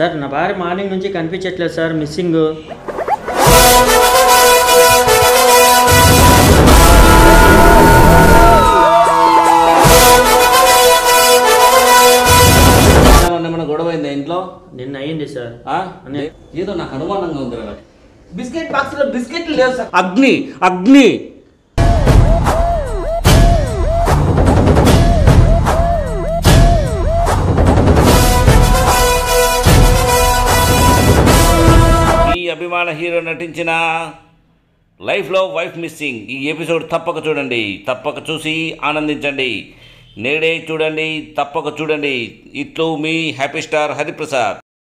Sir నా భార్య morning నుంచి కనిపించట్లేదు సార్ మిస్సింగ్ ఏమన్నా గొడవ అయిందా ఇంట్లో? నిన్న అయింది సార్. ఆ? అనే- ఏదో నాకు అనుమానంగా ఉంది. బిస్కెట్ బాక్స్లో బిస్కెట్లు లేవు సార్. అగ్ని అగ్ని. అభిమాన హీరో నటించిన లైఫ్లో వైఫ్ మిస్సింగ్ ఈ ఎపిసోడ్ తప్పక చూడండి తప్పక చూసి ఆనందించండి. నేడే చూడండి తప్పక చూడండి. ఇట్లు మీ హ్యాపీ స్టార్ హరిప్రసాద్.